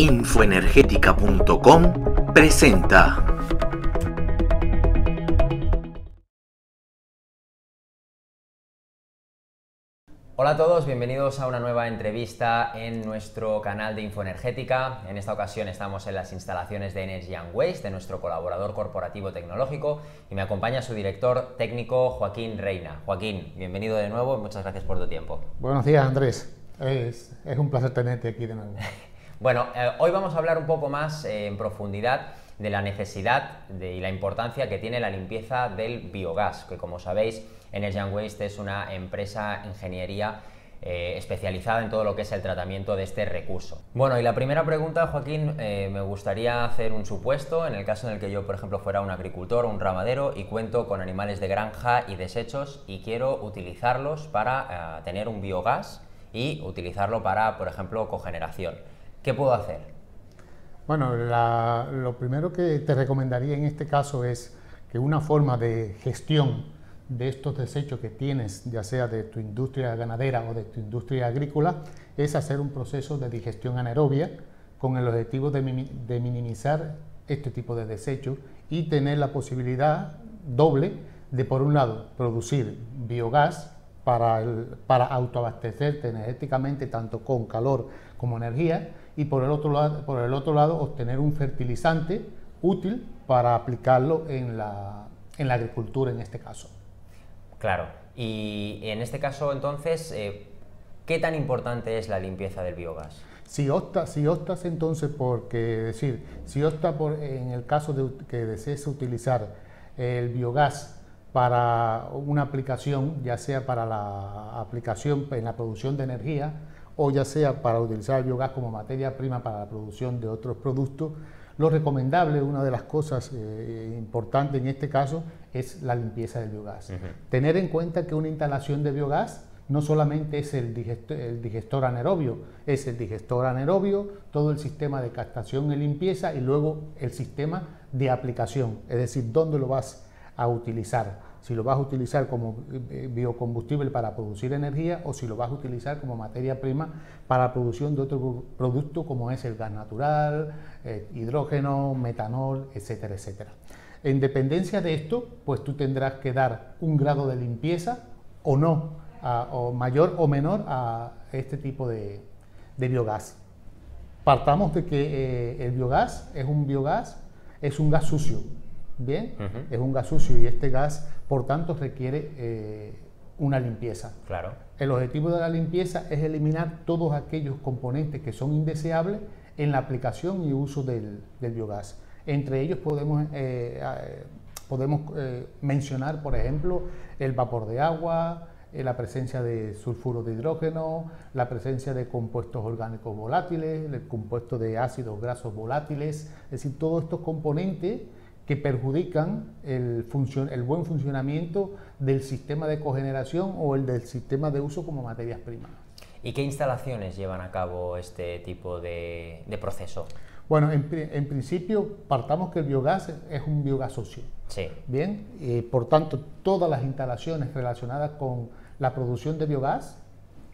Infoenergética.com presenta. Hola a todos, bienvenidos a una nueva entrevista en nuestro canal de Infoenergética. En esta ocasión estamos en las instalaciones de Energy and Waste de nuestro colaborador corporativo tecnológico y me acompaña su director técnico Joaquín Reina. Joaquín, bienvenido de nuevo y muchas gracias por tu tiempo. Buenos días Andrés, es, un placer tenerte aquí de nuevo. bueno, eh, hoy vamos a hablar un poco más eh, en profundidad de la necesidad y la importancia que tiene la limpieza del biogás, que como sabéis Energy Waste es una empresa ingeniería eh, especializada en todo lo que es el tratamiento de este recurso. Bueno, y la primera pregunta, Joaquín, me gustaría hacer un supuesto en el caso en el que yo, por ejemplo, fuera un agricultor o un ramadero y cuento con animales de granja y desechos y quiero utilizarlos para tener un biogás y utilizarlo para, por ejemplo, cogeneración. ¿Qué puedo hacer? Bueno, lo primero que te recomendaría en este caso es que una forma de gestión de estos desechos que tienes, ya sea de tu industria ganadera o de tu industria agrícola, es hacer un proceso de digestión anaerobia con el objetivo de, minimizar este tipo de desechos y tener la posibilidad doble de, por un lado, producir biogás para, para autoabastecerte energéticamente tanto con calor como energía y por el, otro lado, por el otro lado obtener un fertilizante útil para aplicarlo en la, en la agricultura en este caso. Claro, y en este caso entonces, eh, ¿qué tan importante es la limpieza del biogás? Si, optas, si optas entonces porque, decir, si optas por, en el caso de que desees utilizar el biogás para una aplicación, ya sea para la aplicación en la producción de energía o ya sea para utilizar el biogás como materia prima para la producción de otros productos, lo recomendable, una de las cosas eh, importantes en este caso, es la limpieza del biogás. Tener en cuenta que una instalación de biogás no solamente es el digestor, anaerobio, es el digestor anaerobio, todo el sistema de captación y limpieza y luego el sistema de aplicación, es decir, dónde lo vas a utilizar si lo vas a utilizar como eh, biocombustible para producir energía o si lo vas a utilizar como materia prima para la producción de otro producto como es el gas natural, eh, hidrógeno, metanol, etcétera, etcétera. En dependencia de esto, pues tú tendrás que dar un grado de limpieza o no, o mayor o menor a este tipo de, biogás. Partamos de que eh, el biogás es un biogás, es un gas sucio, Bien, es un gas sucio y este gas, por tanto, requiere eh, una limpieza. Claro. El objetivo de la limpieza es eliminar todos aquellos componentes que son indeseables en la aplicación y uso del, biogás. Entre ellos podemos, eh, eh, podemos mencionar, por ejemplo, el vapor de agua, la presencia de sulfuro de hidrógeno, la presencia de compuestos orgánicos volátiles, el compuesto de ácidos grasos volátiles, es decir, todos estos componentes que perjudican el, el, buen funcionamiento del sistema de cogeneración o el del sistema de uso como materias primas. ¿Y qué instalaciones llevan a cabo este tipo de, proceso? Bueno, en, principio partamos que el biogás es un biogás socio. Sí. Bien, y por tanto, todas las instalaciones relacionadas con la producción de biogás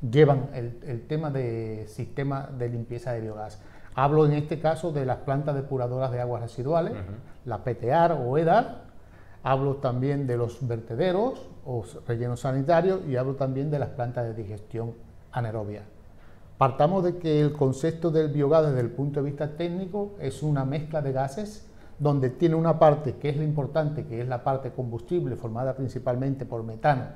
llevan el, el tema de sistema de limpieza de biogás. Hablo en este caso de las plantas depuradoras de aguas residuales, la PTAR o EDAR, hablo también de los vertederos o rellenos sanitarios y hablo también de las plantas de digestión anaerobia. Partamos de que el concepto del biogás desde el punto de vista técnico es una mezcla de gases donde tiene una parte que es la importante, que es la parte combustible formada principalmente por metano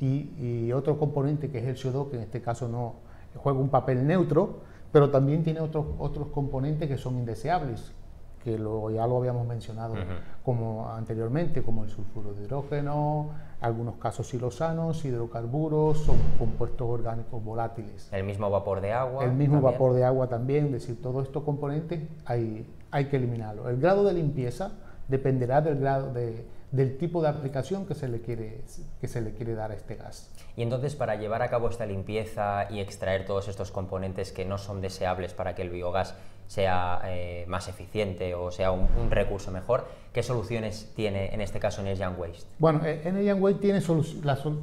y, y otro componente que es el CO2, que en este caso no juega un papel neutro, pero también tiene otros, otros componentes que son indeseables, que ya lo habíamos mencionado como anteriormente, como el sulfuro de hidrógeno, algunos casos silosanos, hidrocarburos, son compuestos orgánicos volátiles. El mismo vapor de agua. El mismo vapor de agua también, es decir, todos estos componentes hay, hay que eliminarlos. El grado de limpieza dependerá del grado de, del tipo de aplicación que se, le quiere, que se le quiere dar a este gas. Y entonces para llevar a cabo esta limpieza y extraer todos estos componentes que no son deseables para que el biogás sea eh, más eficiente o sea un, recurso mejor, ¿qué soluciones tiene en este caso Energy Waste? Bueno, eh, Energy Waste tiene,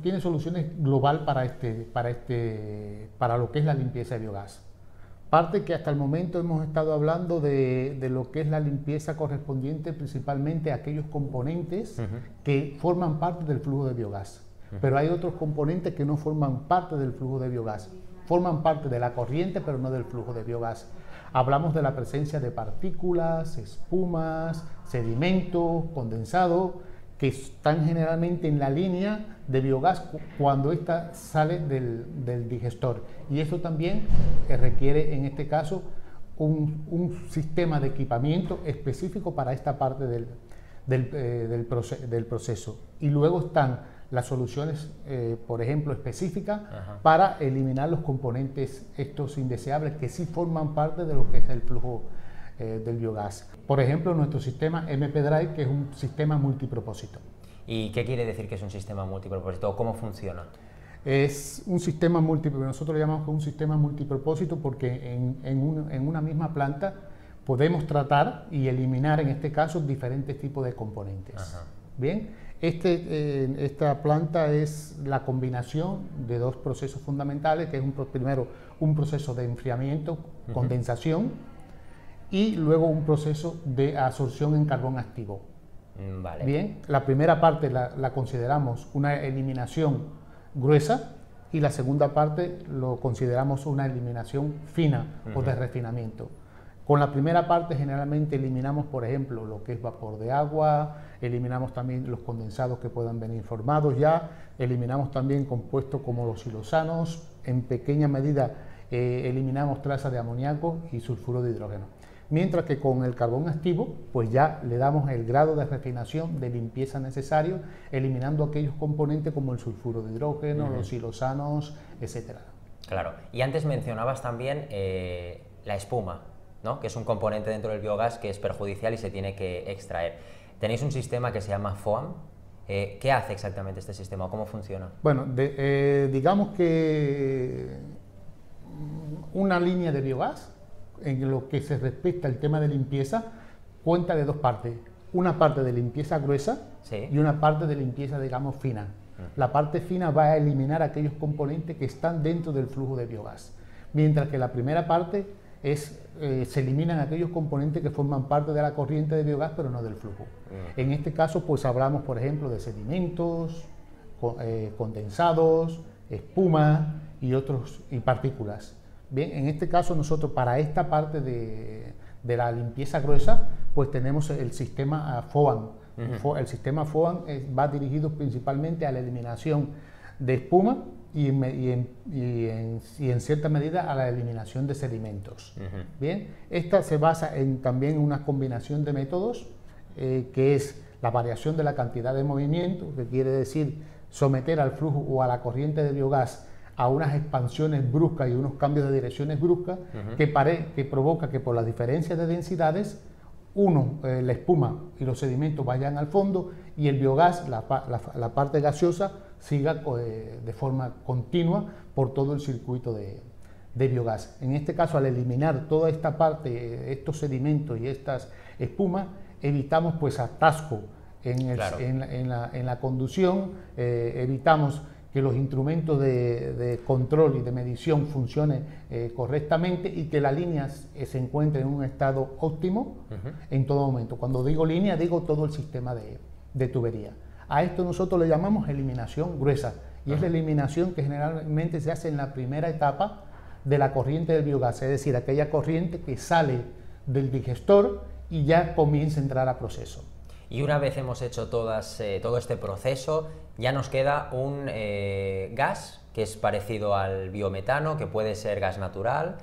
tiene soluciones global para, este, para, este, para lo que es la limpieza de biogás. Parte que hasta el momento hemos estado hablando de, lo que es la limpieza correspondiente principalmente a aquellos componentes que forman parte del flujo de biogás. Pero hay otros componentes que no forman parte del flujo de biogás. Forman parte de la corriente, pero no del flujo de biogás. Hablamos de la presencia de partículas, espumas, sedimentos, condensado, que están generalmente en la línea de biogás cuando ésta sale del, digestor. Y eso también eh, requiere, en este caso, un, sistema de equipamiento específico para esta parte del, eh, proceso. Y luego están las soluciones, eh, por ejemplo, específicas para eliminar los componentes estos indeseables que sí forman parte de lo que es el flujo del biogás. Por ejemplo, nuestro sistema MP Drive, que es un sistema multipropósito. ¿Y qué quiere decir que es un sistema multipropósito? ¿Cómo funciona? Es un sistema multipropósito, nosotros lo llamamos un sistema multipropósito porque en, una misma planta podemos tratar y eliminar en este caso diferentes tipos de componentes. Bien, este, eh, esta planta es la combinación de dos procesos fundamentales, que es un, primero un proceso de enfriamiento, condensación, y luego un proceso de absorción en carbón activo. Mm, Bien, la primera parte la, consideramos una eliminación gruesa y la segunda parte lo consideramos una eliminación fina o de refinamiento. Con la primera parte generalmente eliminamos, por ejemplo, lo que es vapor de agua, eliminamos también los condensados que puedan venir formados ya, eliminamos también compuestos como los silosanos, en pequeña medida eh, eliminamos trazas de amoníaco y sulfuro de hidrógeno mientras que con el carbón activo pues ya le damos el grado de refinación de limpieza necesario, eliminando aquellos componentes como el sulfuro de hidrógeno, los silosanos, etc. Claro, y antes mencionabas también eh, la espuma, ¿no? que es un componente dentro del biogás que es perjudicial y se tiene que extraer. Tenéis un sistema que se llama FOAM. Eh, ¿Qué hace exactamente este sistema o cómo funciona? Bueno, eh, digamos que una línea de biogás en lo que se respecta al tema de limpieza, cuenta de dos partes. Una parte de limpieza gruesa y una parte de limpieza, digamos, fina. Mm. La parte fina va a eliminar aquellos componentes que están dentro del flujo de biogás, mientras que la primera parte es, eh, se eliminan aquellos componentes que forman parte de la corriente de biogás, pero no del flujo. Mm. En este caso, pues hablamos, por ejemplo, de sedimentos, eh, condensados, espuma y otros y partículas. Bien, en este caso nosotros para esta parte de, la limpieza gruesa, pues tenemos el sistema FOAM. El sistema FOAM va dirigido principalmente a la eliminación de espuma y, en, cierta medida a la eliminación de sedimentos. Bien, esta se basa en también una combinación de métodos eh, que es la variación de la cantidad de movimiento, que quiere decir someter al flujo o a la corriente de biogás a unas expansiones bruscas y unos cambios de direcciones bruscas que, que provoca que por las diferencias de densidades, uno, eh, la espuma y los sedimentos vayan al fondo y el biogás, la, parte gaseosa, siga eh, de forma continua por todo el circuito de, biogás. En este caso, al eliminar toda esta parte, estos sedimentos y estas espumas, evitamos pues atasco en, la, conducción, eh, evitamos que los instrumentos de, control y de medición funcionen eh, correctamente y que la línea se encuentre en un estado óptimo en todo momento. Cuando digo línea, digo todo el sistema de, tubería. A esto nosotros le llamamos eliminación gruesa y es la eliminación que generalmente se hace en la primera etapa de la corriente del biogás, es decir, aquella corriente que sale del digestor y ya comienza a entrar a proceso. Y una vez hemos hecho todas, eh, todo este proceso, ya nos queda un eh, gas que es parecido al biometano, que puede ser gas natural.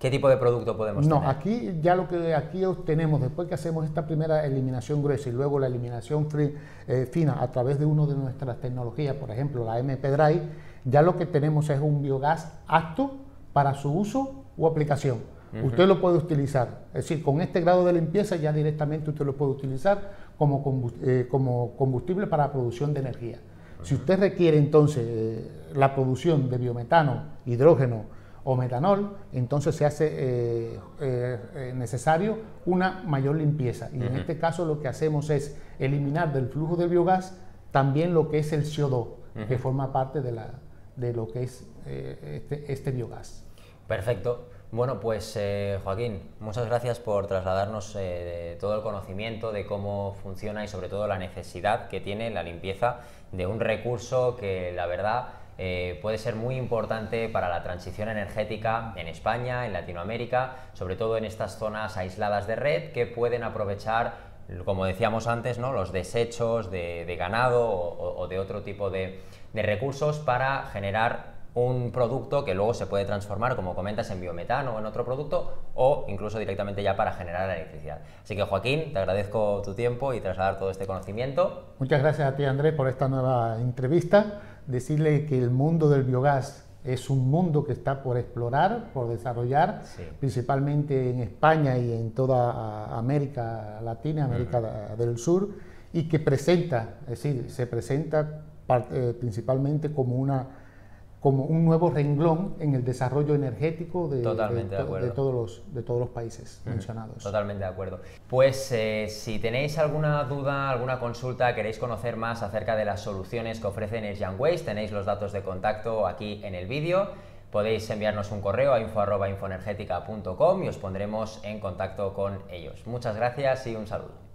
¿Qué tipo de producto podemos no, tener? No, aquí ya lo que aquí obtenemos, después que hacemos esta primera eliminación gruesa y luego la eliminación eh, fina a través de una de nuestras tecnologías, por ejemplo la MP Drive, ya lo que tenemos es un biogás apto para su uso o aplicación. Usted lo puede utilizar, es decir, con este grado de limpieza ya directamente usted lo puede utilizar eh, como, combustible para la producción de energía. Si usted requiere entonces eh, la producción de biometano, hidrógeno o metanol, entonces se hace eh, necesario una mayor limpieza. Y en este caso lo que hacemos es eliminar del flujo de biogás también lo que es el CO2, que forma parte de, la, de lo que es este, este biogás. Perfecto. Bueno, pues eh, Joaquín, muchas gracias por trasladarnos eh, todo el conocimiento de cómo funciona y sobre todo la necesidad que tiene la limpieza de un recurso que la verdad eh, puede ser muy importante para la transición energética en España, en Latinoamérica, sobre todo en estas zonas aisladas de red que pueden aprovechar, como decíamos antes, ¿no? los desechos de, ganado o, de otro tipo de recursos para generar un producto que luego se puede transformar, como comentas, en biometano o en otro producto, o incluso directamente ya para generar electricidad. Así que Joaquín, te agradezco tu tiempo y trasladar todo este conocimiento. Muchas gracias a ti, Andrés, por esta nueva entrevista. Decirle que el mundo del biogás es un mundo que está por explorar, por desarrollar, principalmente en España y en toda América Latina, América del Sur, y que presenta, es decir, se presenta eh, principalmente como una como un nuevo renglón en el desarrollo energético de, todos, los, de todos los países mencionados. Totalmente de acuerdo. Pues eh, si tenéis alguna duda, alguna consulta, queréis conocer más acerca de las soluciones que ofrece Energy Waste, tenéis los datos de contacto aquí en el vídeo. Podéis enviarnos un correo a info.infoenergética.com y os pondremos en contacto con ellos. Muchas gracias y un saludo.